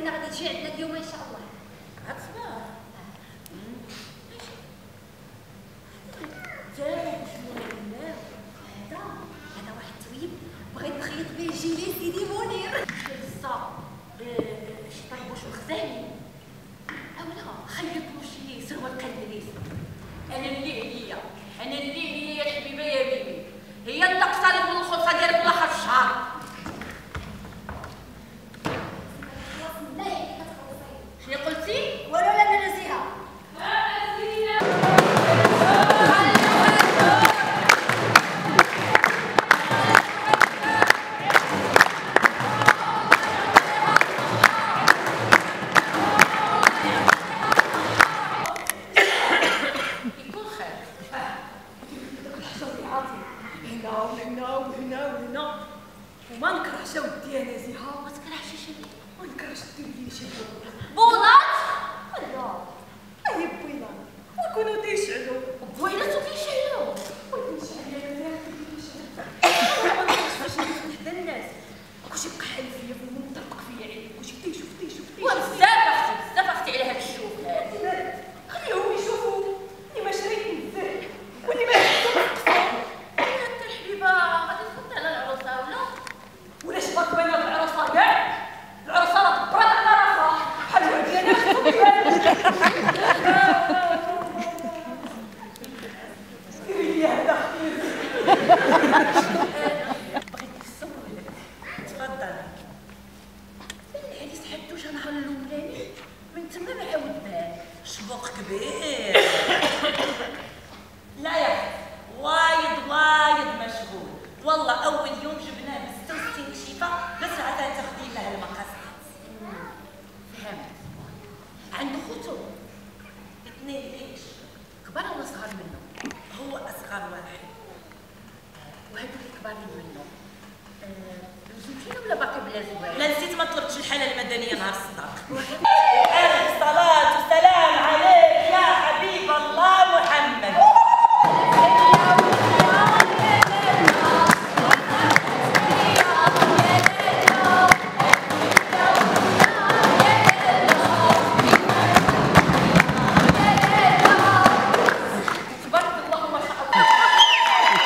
كنا غادي تجي عندنا اليوم إن شاء الله. وما نكرهش اودي أنا زيها. ما تكرهش شنو ما نكرهش الدنيا شنو بولات لا كبير. لا يا وايد وايد مشغول. والله أول يوم جبناه ب 66 كشيفه بس عاد تاخذين له المقاسات فهمت؟ عنده خوتو اثنين ليش كبار ولا صغار منه؟ هو أصغر واحد. وهذا اللي كبار منه آه، مزوجين ولا باقي بلا زواج لا نسيت ما طلبتش الحالة المدنية نهار الصداق.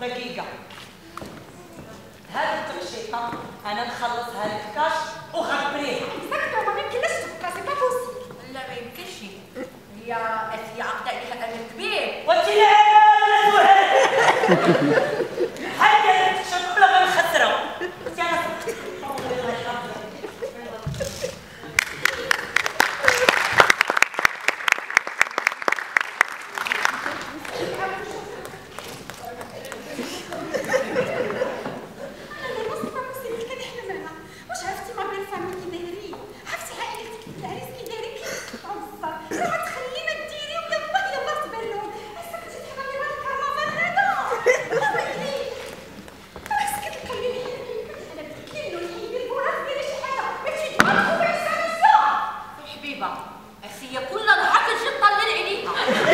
دقيقة. هذه التقشيطه أنا نخلص هذه الكاش وغبريها سكتوا ما يمكنش تبقى سي با لا ما يمكنش. هي هي عقده عليها أنا كبير. وانت لا كل نهار تجي تطلل عليها اسي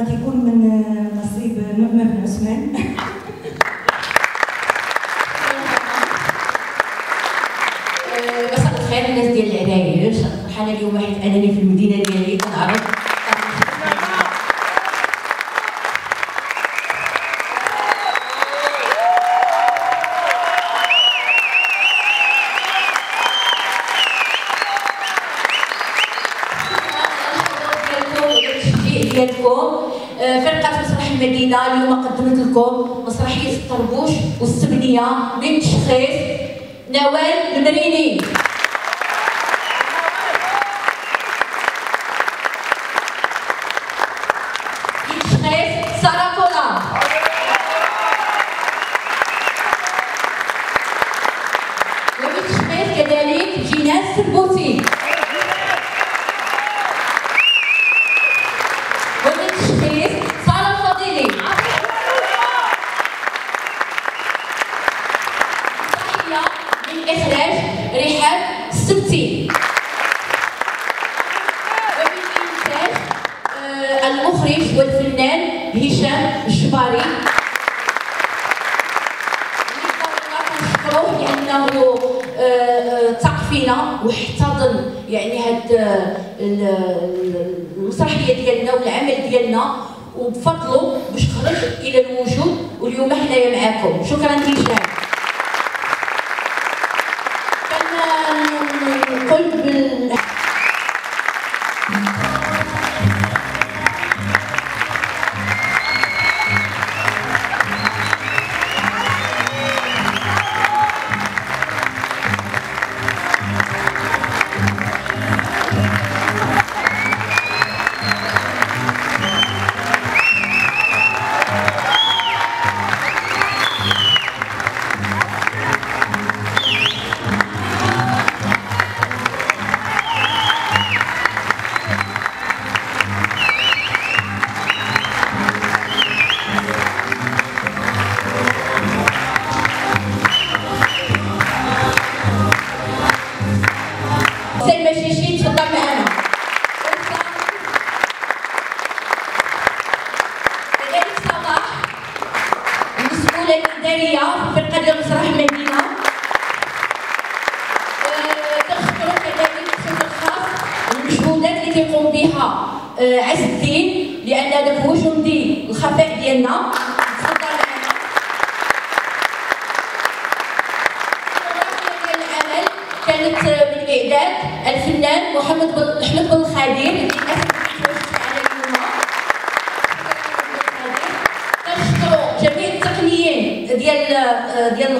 غادي يكون من نصيب نعمة بن عثمان. مساء الخير الناس ديال العرايش فرحانه اليوم حيت أنني في المدينة ديالي ديالكم فرقة مسرح المدينة اليوم قدمت لكم مسرحية الطربوش والسبنية من تشخيص نوال المريني. كذلك جيناس لأنه آه، ثق فينا واحتضن يعني هاد آه، ال- ال- المسرحية ديالنا والعمل ديالنا وبفضله باش خرج إلى الوجود واليوم حنايا معاكم. شكرا هشام اللي كيقوم بها آه، عز الدين لأن هذاك هو جندي الخفاء ديالنا. كانت من إعداد الفنان محمد بن احمد بن خدير كنشكروا جميع التقنيين ديال ديال